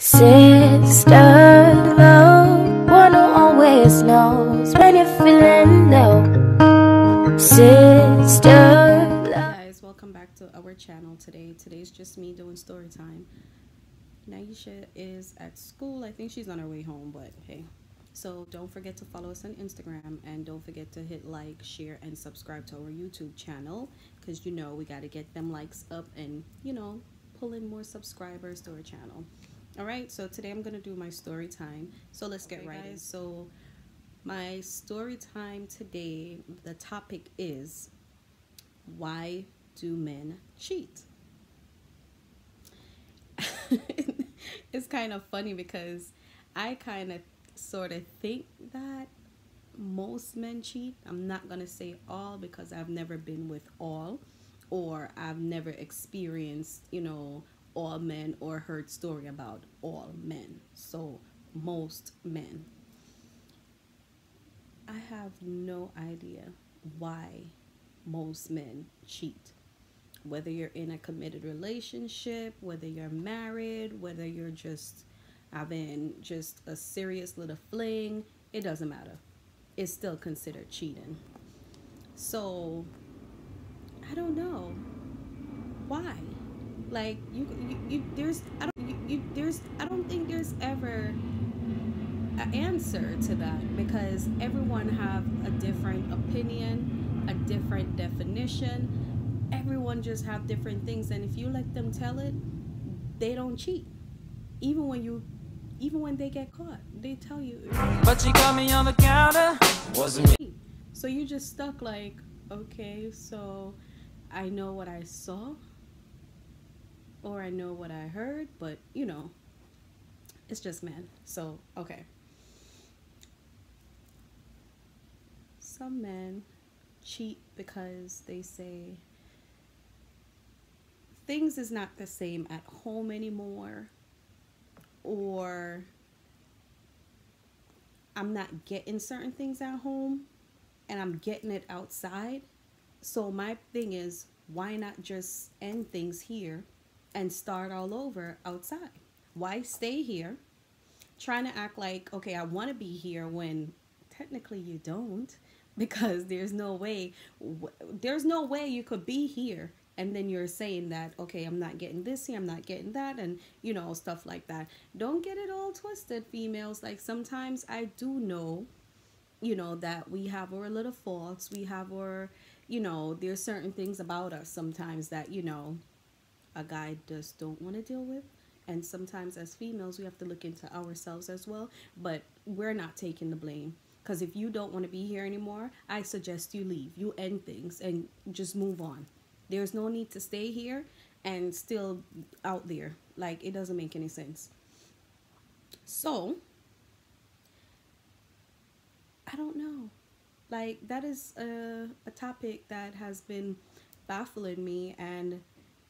Sister love, one who always knows when you're feeling low. Sister love. guys welcome back to our channel today today's just me doing story time naisha is at school i think she's on her way home but hey so don't forget to follow us on instagram and don't forget to hit like share and subscribe to our youtube channel because you know we got to get them likes up and you know pull in more subscribers to our channel all right so today i'm gonna do my story time so let's get right in so my story time today the topic is why do men cheat? it's kind of funny because I kind of sort of think that most men cheat. I'm not going to say all because I've never been with all or I've never experienced, you know, all men or heard story about all men. So most men. I have no idea why most men cheat. Whether you're in a committed relationship, whether you're married, whether you're just having just a serious little fling, it doesn't matter. It's still considered cheating. So, I don't know why. Like you, you, you there's I don't you, you there's I don't think there's ever an answer to that because everyone have a different opinion, a different definition. Everyone just have different things and if you let them tell it, they don't cheat. Even when you even when they get caught, they tell you. But you got me on the counter. Wasn't me. So you just stuck like, okay, so I know what I saw or I know what I heard, but you know, it's just men. So, okay. Some men cheat because they say things is not the same at home anymore or I'm not getting certain things at home and I'm getting it outside. So my thing is why not just end things here and start all over outside? Why stay here? Trying to act like okay, I want to be here when technically you don't because there's no way there's no way you could be here and then you're saying that okay i'm not getting this here i'm not getting that and you know stuff like that. Don't get it all twisted females. Like sometimes i do know you know that we have our little faults we have our you know there's certain things about us sometimes that you know a guy just don't want to deal with and sometimes as females we have to look into ourselves as well but we're not taking the blame because if you don't want to be here anymore, I suggest you leave. You end things and just move on. There's no need to stay here and still out there. Like, it doesn't make any sense. So, I don't know. Like, that is a, a topic that has been baffling me and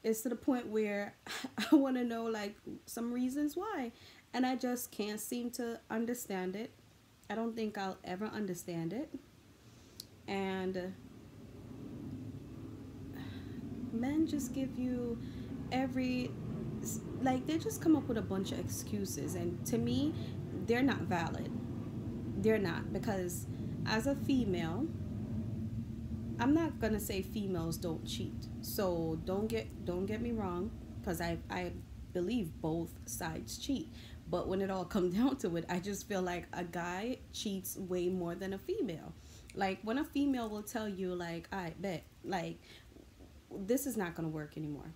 it's to the point where I want to know, like, some reasons why. And I just can't seem to understand it I don't think I'll ever understand it. And men just give you every like they just come up with a bunch of excuses and to me they're not valid. They're not because as a female I'm not to say females don't cheat. So don't get don't get me wrong because I I believe both sides cheat. But when it all comes down to it, I just feel like a guy cheats way more than a female. Like when a female will tell you like, I bet like this is not to work anymore.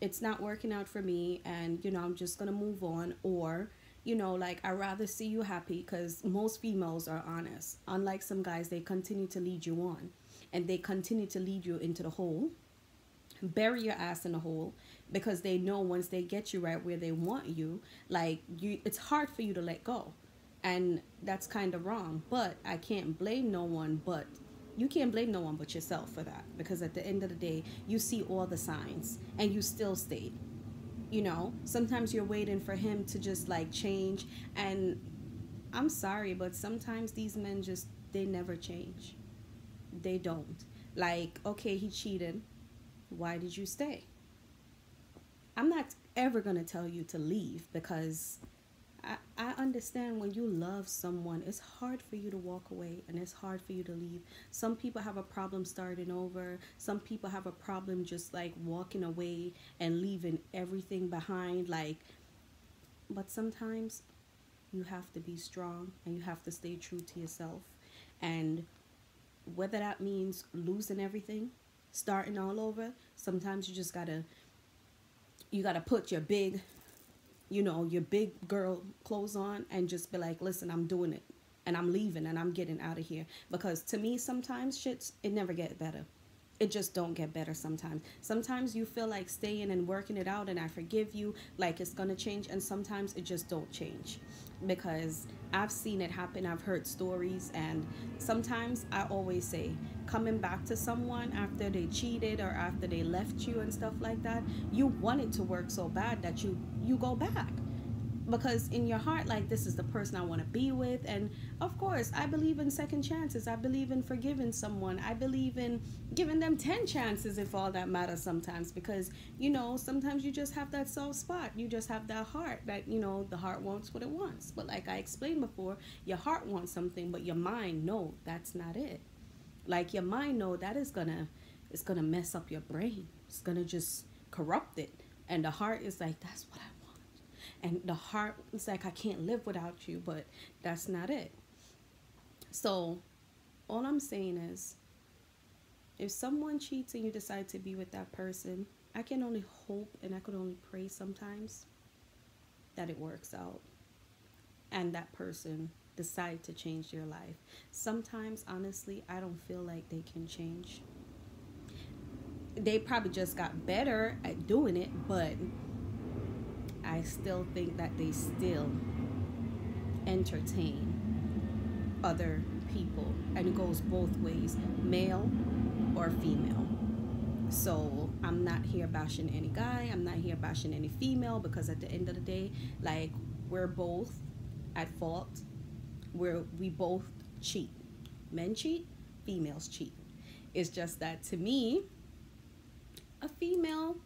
It's not working out for me and you know, I'm just to move on or you know, like I rather see you happy because most females are honest. Unlike some guys, they continue to lead you on and they continue to lead you into the hole bury your ass in the hole because they know once they get you right where they want you like you it's hard for you to let go. And that's kind of wrong but i can't blame no one but you can't blame no one but yourself for that because at the end of the day you see all the signs and you still stayed you know? Sometimes you're waiting for him to just like change and i'm sorry but sometimes these men just they never change they don't like okay he cheated why did you stay? I'm not ever going to tell you to leave because I, I understand when you love someone, it's hard for you to walk away and it's hard for you to leave. Some people have a problem starting over. Some people have a problem just like walking away and leaving everything behind. Like, but sometimes you have to be strong and you have to stay true to yourself. And whether that means losing everything, starting all over, sometimes you just gotta you gotta put your big you know, your big girl clothes on and just be like, listen, I'm doing it and I'm leaving and I'm getting out of here. Because to me, sometimes shits, it never get better. It just don't get better sometimes. Sometimes you feel like staying and working it out and I forgive you, like it's gonna change, and sometimes it just don't change. Because I've seen it happen, I've heard stories, and sometimes I always say, coming back to someone after they cheated or after they left you and stuff like that, you want it to work so bad that you you go back because in your heart like this is the person i want to be with. And of course i believe in second chances. I believe in forgiving someone. I believe in giving them 10 chances if all that matters sometimes because you know sometimes you just have that soft spot. You just have that heart that you know the heart wants what it wants. But like i explained before your heart wants something but your mind no that's not it. Like your mind know that is gonna it's gonna mess up your brain. It's gonna just corrupt it. And the heart is like that's what i and the heart is like i can't live without you but that's not it. So all i'm saying is if someone cheats and you decide to be with that person i can only hope and i could only pray sometimes that it works out and that person decide to change their life. Sometimes honestly i don't feel like they can change. They probably just got better at doing it but I still think that they still entertain other people, and it goes both ways male or female. So I'm not here bashing any guy, I'm not here bashing any female because at the end of the day, like we're both at fault. We're we both cheat. Men cheat, females cheat. It's just that to me, a female,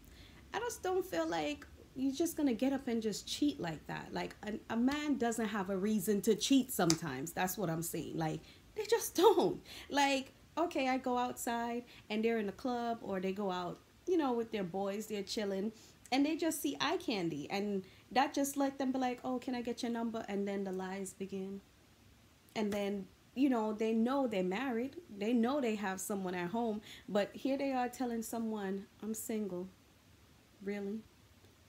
I just don't feel like you're just gonna get up and just cheat like that. Like a, a man doesn't have a reason to cheat sometimes. That's what I'm saying. Like they just don't. Like okay, I go outside and they're in the club or they go out, you know, with their boys, they're chilling, and they just see eye candy, and that just let them be like, oh, can I get your number? And then the lies begin, and then you know they know they're married they know they have someone at home but here they are telling someone i'm single really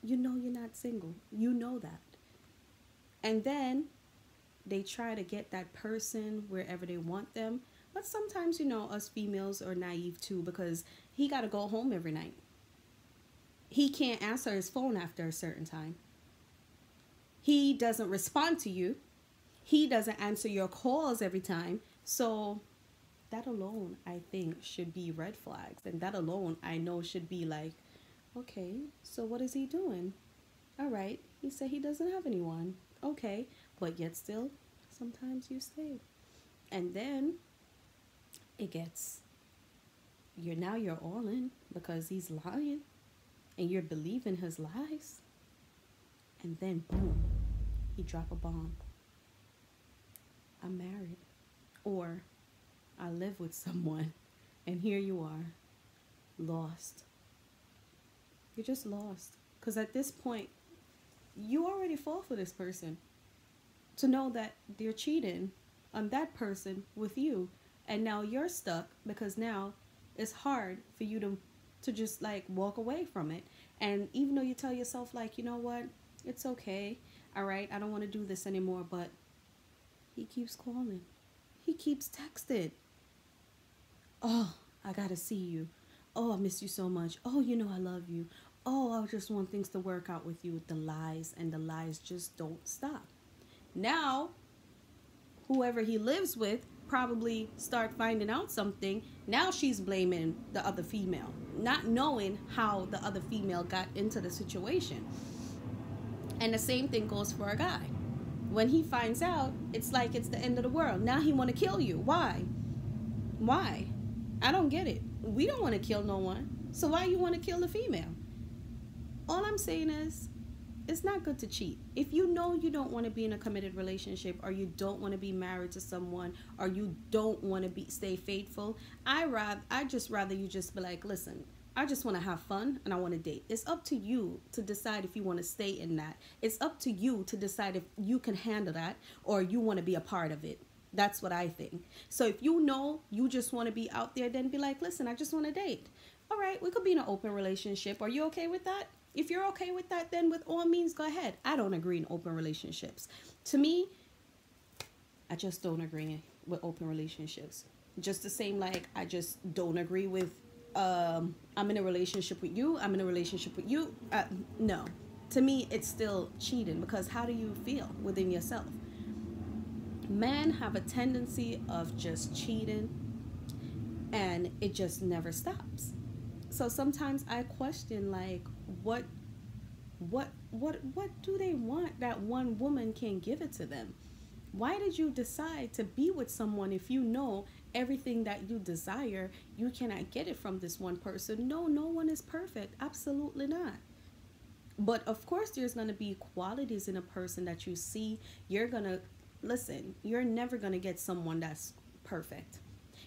you know you're not single. You know that. And then they try to get that person wherever they want them. But sometimes, you know, us females are naive too because he got to go home every night. He can't answer his phone after a certain time. He doesn't respond to you. He doesn't answer your calls every time. So that alone, I think, should be red flags. And that alone, I know, should be like, Okay, so what is he doing? All right, he said he doesn't have anyone. Okay, but yet still, sometimes you stay. And then it gets, you're now you're all in because he's lying and you're believing his lies. And then boom, he drop a bomb. I'm married. Or I live with someone and here you are, lost you're just lost. Because at this point, you already fall for this person. To know that they're cheating on that person with you. And now you're stuck because now it's hard for you to to just like walk away from it. And even though you tell yourself like, you know what, it's okay. All right, I don't want to do this anymore, but he keeps calling. He keeps texting. Oh, I got to see you. Oh, I miss you so much. Oh, you know I love you oh, I just want things to work out with you. The lies and the lies just don't stop. Now, whoever he lives with probably start finding out something. Now she's blaming the other female, not knowing how the other female got into the situation. And the same thing goes for a guy. When he finds out, it's like it's the end of the world. Now he want to kill you. Why? Why? I don't get it. We don't want to kill no one. So why you want to kill the female? All I'm saying is it's not good to cheat. If you know you don't want to be in a committed relationship or you don't want to be married to someone or you don't want to be stay faithful, I rather I just rather you just be like, "Listen, I just want to have fun and I want to date." It's up to you to decide if you want to stay in that. It's up to you to decide if you can handle that or you want to be a part of it. That's what I think. So if you know you just want to be out there, then be like, "Listen, I just want to date." All right, we could be in an open relationship. Are you okay with that? If you're okay with that, then with all means, go ahead. I don't agree in open relationships. To me, I just don't agree with open relationships. Just the same, like I just don't agree with. Um, I'm in a relationship with you. I'm in a relationship with you. Uh, no, to me, it's still cheating because how do you feel within yourself? Men have a tendency of just cheating, and it just never stops. So sometimes I question, like, what what what what do they want that one woman can't give it to them? Why did you decide to be with someone if you know everything that you desire you cannot get it from this one person? No no one is perfect. Absolutely not. But of course there's going to be qualities in a person that you see. You're going to listen you're never going to get someone that's perfect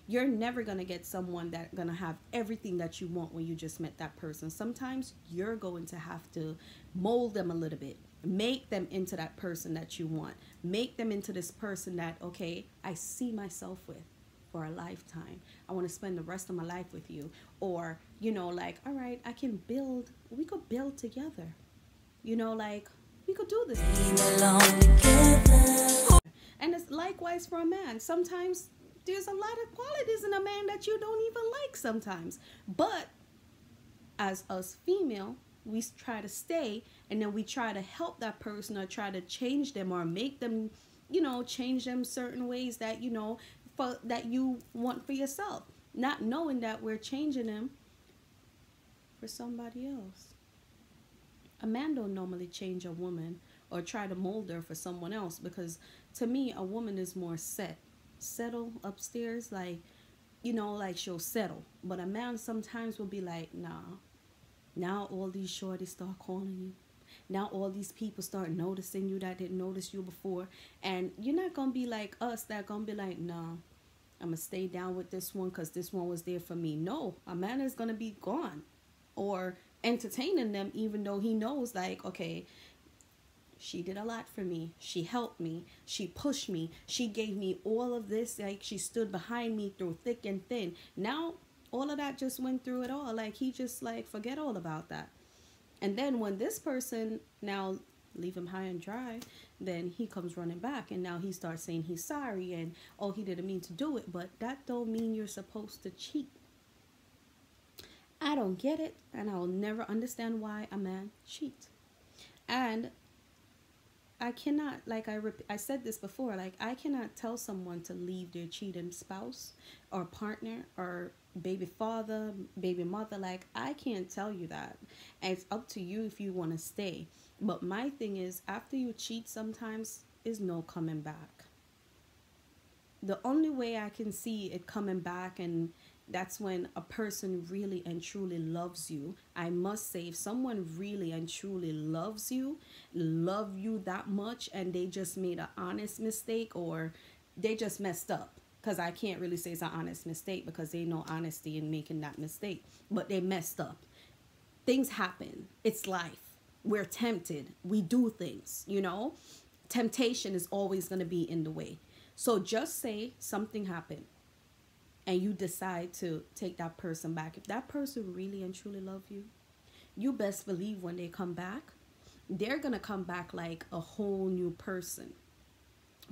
you're never going to get someone that's going to have everything that you want when you just met that person. Sometimes you're going to have to mold them a little bit. Make them into that person that you want. Make them into this person that, okay, I see myself with for a lifetime. I want to spend the rest of my life with you. Or, you know, like, all right, I can build, we could build together. You know, like, we could do this. And it's likewise for a man. Sometimes there's a lot of qualities in a man that you don't even like sometimes. But as us female, we try to stay and then we try to help that person or try to change them or make them, you know, change them certain ways that, you know, for that you want for yourself. Not knowing that we're changing them for somebody else. A man don't normally change a woman or try to mold her for someone else because to me a woman is more set settle upstairs, like, you know, like she'll settle. But a man sometimes will be like, nah. Now all these shorties start calling you. Now all these people start noticing you that didn't notice you before. And you're not going to be like us that going to be like, nah, I'm going to stay down with this one because this one was there for me. No, a man is going to be gone or entertaining them even though he knows like, okay, she did a lot for me. She helped me. She pushed me. She gave me all of this. Like she stood behind me through thick and thin. Now all of that just went through it all. Like he just like forget all about that. And then when this person now leave him high and dry, then he comes running back and now he starts saying he's sorry and oh he didn't mean to do it. But that don't mean you're supposed to cheat. I don't get it and I will never understand why a man cheats. And I cannot like I I said this before like I cannot tell someone to leave their cheating spouse or partner or baby father, baby mother like I can't tell you that. And it's up to you if you want to stay. But my thing is after you cheat sometimes is no coming back. The only way I can see it coming back and that's when a person really and truly loves you. I must say, if someone really and truly loves you, love you that much, and they just made an honest mistake or they just messed up, because I can't really say it's an honest mistake because they know honesty in making that mistake, but they messed up. Things happen, it's life. We're tempted, we do things, you know. Temptation is always going to be in the way. So just say something happened and you decide to take that person back, if that person really and truly love you, you best believe when they come back, they're going to come back like a whole new person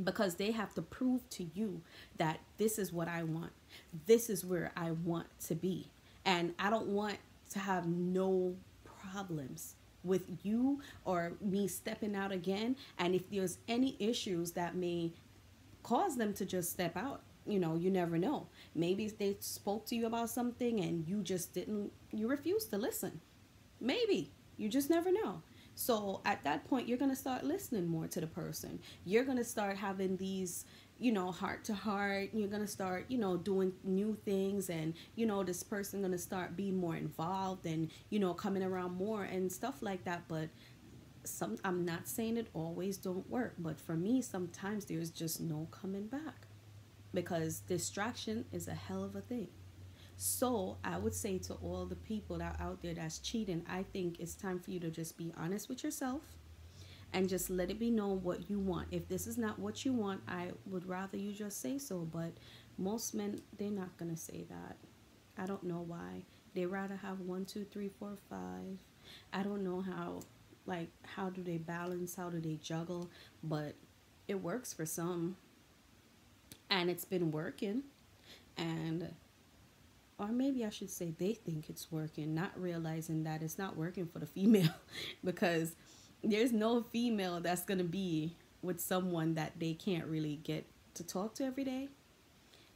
because they have to prove to you that this is what I want. This is where I want to be. And I don't want to have no problems with you or me stepping out again. And if there's any issues that may cause them to just step out, you know, you never know. Maybe they spoke to you about something and you just didn't, you refused to listen. Maybe. You just never know. So at that point, you're going to start listening more to the person. You're going to start having these, you know heart to heart you're gonna start you know doing new things and you know this person gonna start being more involved and you know coming around more and stuff like that but some i'm not saying it always don't work but for me sometimes there's just no coming back because distraction is a hell of a thing so i would say to all the people that out there that's cheating i think it's time for you to just be honest with yourself and just let it be known what you want. If this is not what you want, I would rather you just say so. But most men, they're not going to say that. I don't know why. They rather have one, two, three, four, five. I don't know how, like, how do they balance? How do they juggle? But it works for some. And it's been working. And, or maybe I should say they think it's working, not realizing that it's not working for the female. Because there's no female that's gonna be with someone that they can't really get to talk to every day.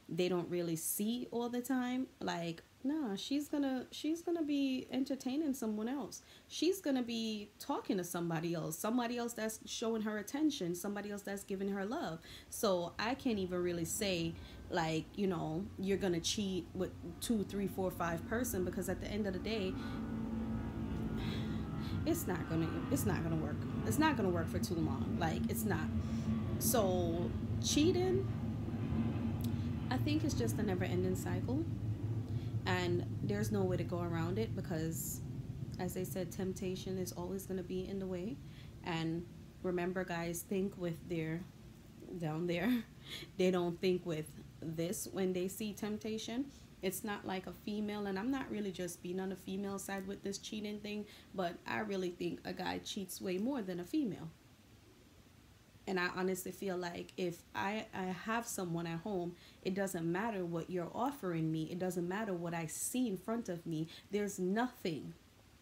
They don't really see all the time. Like nah she's gonna she's gonna be entertaining someone else. She's gonna be talking to somebody else somebody else that's showing her attention somebody else that's giving her love. So i can't even really say like you know you're gonna cheat with two three four five person because at the end of the day it's not gonna it's not gonna work. It's not gonna work for too long. Like it's not. So cheating i think it's just a never-ending cycle and there's no way to go around it because as i said temptation is always going to be in the way. And remember guys think with their down there. They don't think with this when they see temptation. It's not like a female, and I'm not really just being on the female side with this cheating thing, but I really think a guy cheats way more than a female. And I honestly feel like if I, I have someone at home, it doesn't matter what you're offering me. It doesn't matter what I see in front of me. There's nothing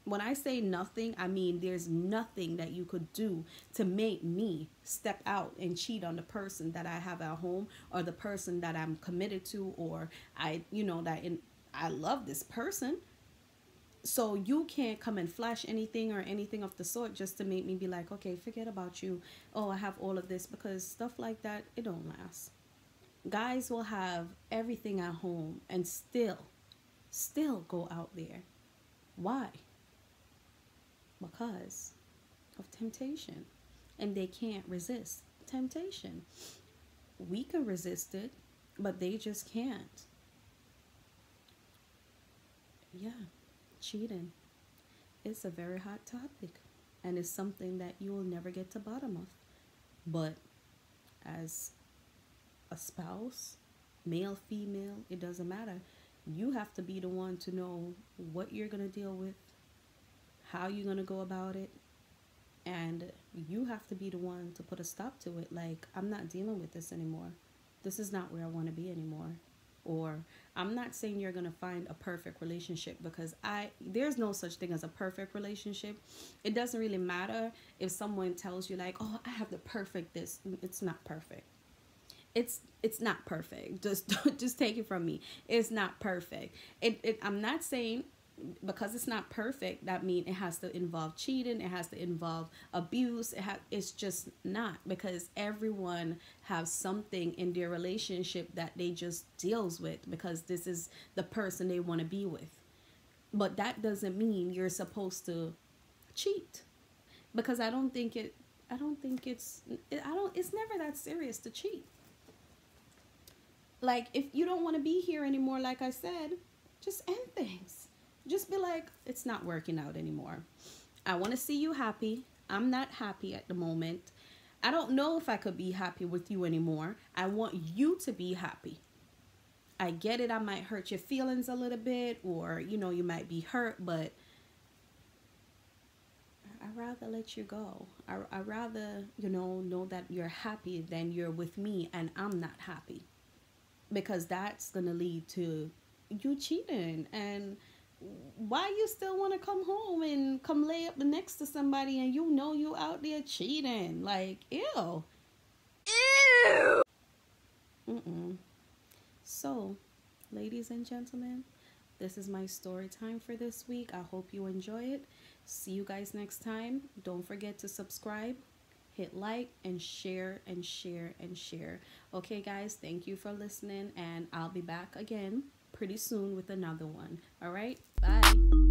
when I say nothing, I mean there's nothing that you could do to make me step out and cheat on the person that I have at home or the person that I'm committed to or I, you know, that in I love this person. So you can't come and flash anything or anything of the sort just to make me be like, okay, forget about you. Oh, I have all of this because stuff like that, it don't last. Guys will have everything at home and still, still go out there. Why? because of temptation and they can't resist temptation. We can resist it, but they just can't. Yeah, cheating is a very hot topic and it's something that you will never get to bottom of. But as a spouse, male, female, it doesn't matter. You have to be the one to know what you're going to deal with how you're going to go about it and you have to be the one to put a stop to it like i'm not dealing with this anymore this is not where i want to be anymore or i'm not saying you're going to find a perfect relationship because i there's no such thing as a perfect relationship. It doesn't really matter if someone tells you like oh i have the perfect this it's not perfect. It's it's not perfect. Just don't just take it from me. It's not perfect. It, it i'm not saying because it's not perfect that means it has to involve cheating it has to involve abuse it ha- it's just not because everyone has something in their relationship that they just deals with because this is the person they want to be with. But that doesn't mean you're supposed to cheat because i don't think it i don't think it's i don't it's never that serious to cheat. Like if you don't want to be here anymore like i said just end things just be like, it's not working out anymore. I want to see you happy. I'm not happy at the moment. I don't know if I could be happy with you anymore. I want you to be happy. I get it. I might hurt your feelings a little bit, or you know, you might be hurt, but I'd rather let you go. I I rather you know know that you're happy than you're with me and I'm not happy, because that's gonna lead to you cheating and why you still want to come home and come lay up next to somebody and you know you out there cheating? Like, ew. Ew. Mm-mm. So, ladies and gentlemen, this is my story time for this week. I hope you enjoy it. See you guys next time. Don't forget to subscribe, hit like and share and share and share. Okay, guys, thank you for listening, and I'll be back again pretty soon with another one. All right, bye.